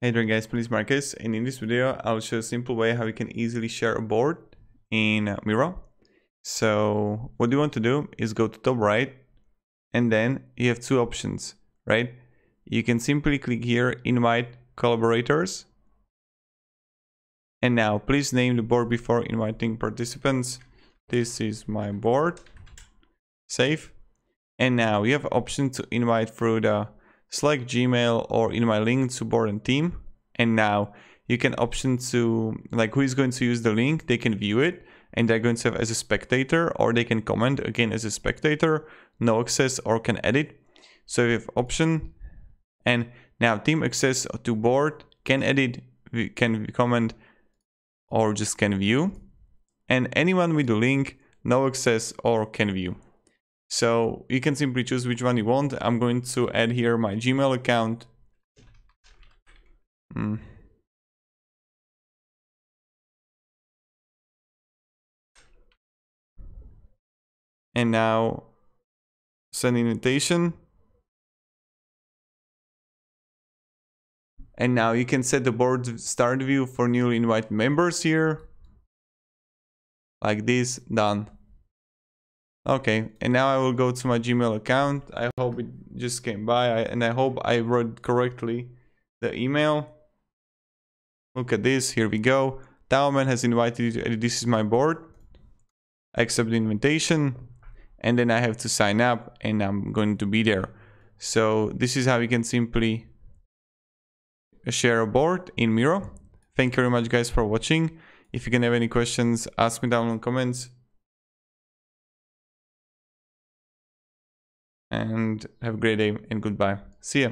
Hey there guys, please Marcus and in this video I'll show a simple way how you can easily share a board in Miro. So what you want to do is go to top right and then you have two options, right? You can simply click here invite collaborators and now please name the board before inviting participants. This is my board, save and now you have option to invite through the Slack, Gmail, or in my link to board and team. And now you can option to like who is going to use the link, they can view it and they're going to have as a spectator or they can comment again as a spectator, no access or can edit. So you have option and now team access to board can edit, can comment or just can view. And anyone with the link, no access or can view. So you can simply choose which one you want. I'm going to add here my Gmail account. Mm. And now send invitation. And now you can set the board start view for newly invited members here. Like this, done. Okay, and now I will go to my Gmail account. I hope it just came by and I hope I wrote correctly the email. Look at this, here we go. Tauman has invited you, this is my board. Accept the invitation and then I have to sign up and I'm going to be there. So this is how you can simply share a board in Miro. Thank you very much guys for watching. If you can have any questions, ask me down in the comments. And have a great day and goodbye. See ya.